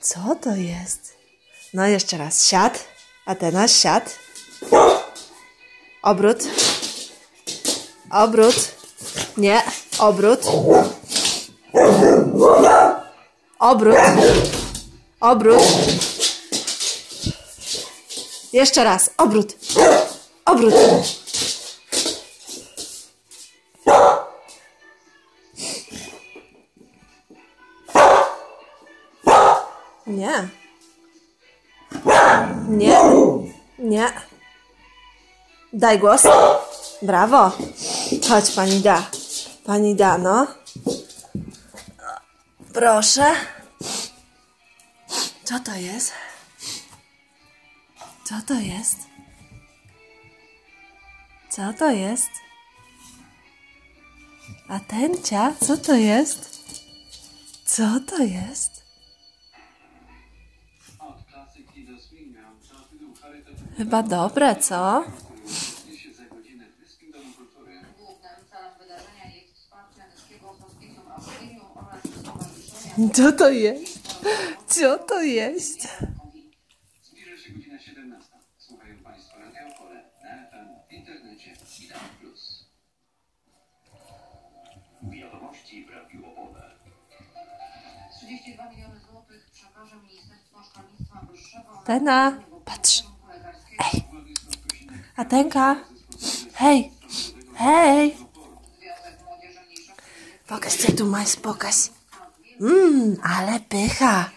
Co to jest? No jeszcze raz. Siad. Atena, siad. Obrót. Obrót. Nie. Obrót. Obrót. Obrót. Jeszcze raz. Obrót. Obrót. Nie. Nie. Nie. Daj głos. Brawo. Chodź, pani da. Pani da, no. Proszę. Co to jest? Co to jest? Co to jest? Atencia, co to jest? Co to jest? Auxilium oraz stowarzyszenia Co to jest? Co to jest? Zbliża się godzina 17. Słuchają Państwo Radio Opole na FM, w internecie i na Plus. Wiadomości w Radiu Opole. 32 miliony złotych przekaże Ministerstwo Szkolnictwa Wyższego na Tena, patrz. kierunku lekarskiego. Atenka. Hej. Hej. Pokaż, gdzie tu masz, pokaż. Mmm, ale pycha.